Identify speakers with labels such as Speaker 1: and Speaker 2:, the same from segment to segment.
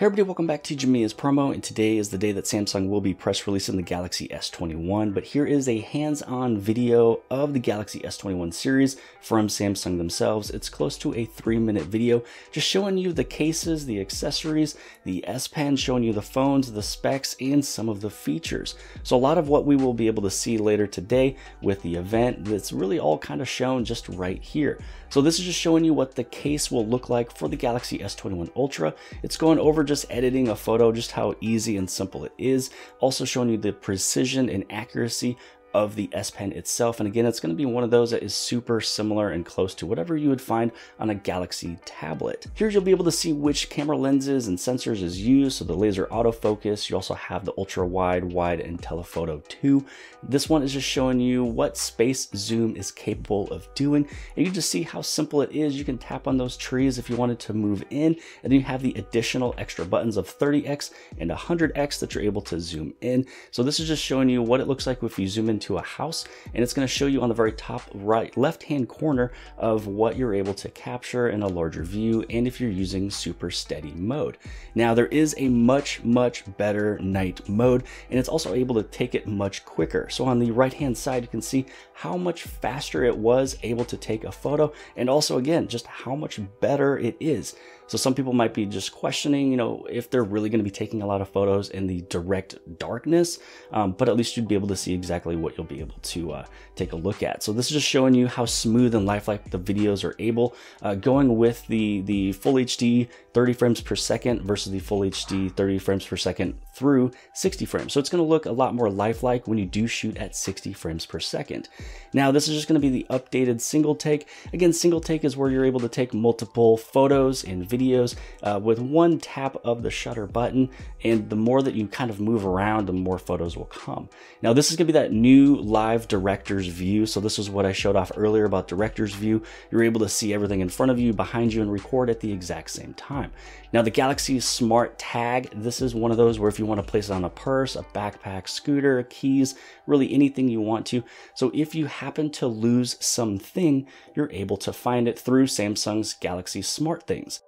Speaker 1: Hey everybody, welcome back to Jimmy is Promo, and today is the day that Samsung will be press releasing the Galaxy S21, but here is a hands-on video of the Galaxy S21 series from Samsung themselves. It's close to a three-minute video, just showing you the cases, the accessories, the S Pen, showing you the phones, the specs, and some of the features. So a lot of what we will be able to see later today with the event, that's really all kind of shown just right here. So this is just showing you what the case will look like for the Galaxy S21 Ultra. It's going over just editing a photo, just how easy and simple it is. Also showing you the precision and accuracy of the S Pen itself. And again, it's going to be one of those that is super similar and close to whatever you would find on a Galaxy tablet. Here you'll be able to see which camera lenses and sensors is used. So the laser autofocus, you also have the ultra wide, wide, and telephoto 2. This one is just showing you what space zoom is capable of doing. And you just see how simple it is. You can tap on those trees if you wanted to move in. And then you have the additional extra buttons of 30x and 100x that you're able to zoom in. So this is just showing you what it looks like if you zoom in into a house and it's going to show you on the very top right left hand corner of what you're able to capture in a larger view and if you're using super steady mode. Now there is a much much better night mode and it's also able to take it much quicker. So on the right hand side you can see how much faster it was able to take a photo and also again just how much better it is. So some people might be just questioning, you know, if they're really going to be taking a lot of photos in the direct darkness, um, but at least you'd be able to see exactly what you'll be able to uh, take a look at. So this is just showing you how smooth and lifelike the videos are able, uh, going with the, the full HD 30 frames per second versus the full HD 30 frames per second through 60 frames. So it's going to look a lot more lifelike when you do shoot at 60 frames per second. Now this is just going to be the updated single take. Again, single take is where you're able to take multiple photos and videos uh, with one tap of the shutter button. And the more that you kind of move around, the more photos will come. Now, this is going to be that new live director's view. So this is what I showed off earlier about director's view. You're able to see everything in front of you, behind you, and record at the exact same time. Now, the Galaxy Smart Tag, this is one of those where if you want to place it on a purse, a backpack, scooter, keys, really anything you want to. So if you happen to lose something, you're able to find it through Samsung's Galaxy Smart Things.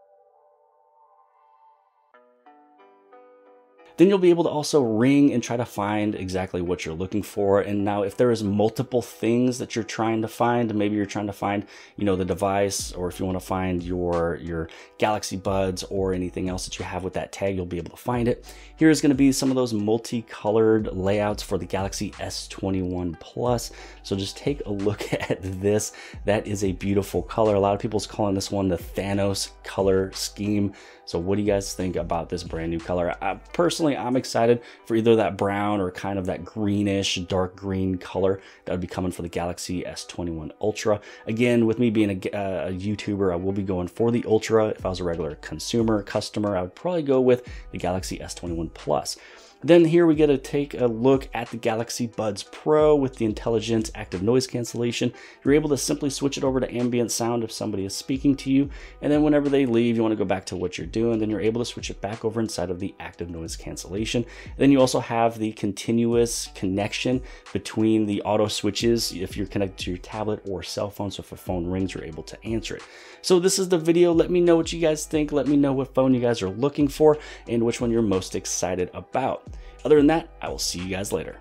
Speaker 1: Then you'll be able to also ring and try to find exactly what you're looking for. And now if there is multiple things that you're trying to find, maybe you're trying to find, you know, the device, or if you want to find your, your Galaxy Buds or anything else that you have with that tag, you'll be able to find it. Here's going to be some of those multicolored layouts for the Galaxy S21 Plus. So just take a look at this. That is a beautiful color. A lot of people's calling this one the Thanos color scheme. So what do you guys think about this brand new color? I, personally, I'm excited for either that brown or kind of that greenish, dark green color that would be coming for the Galaxy S21 Ultra. Again, with me being a, uh, a YouTuber, I will be going for the Ultra. If I was a regular consumer, customer, I would probably go with the Galaxy S21 Plus. Then here we get to take a look at the Galaxy Buds Pro with the intelligent active noise cancellation. You're able to simply switch it over to ambient sound if somebody is speaking to you. And then whenever they leave, you want to go back to what you're doing, then you're able to switch it back over inside of the active noise cancellation. And then you also have the continuous connection between the auto switches if you're connected to your tablet or cell phone. So if a phone rings, you're able to answer it. So this is the video. Let me know what you guys think. Let me know what phone you guys are looking for and which one you're most excited about. Other than that, I will see you guys later.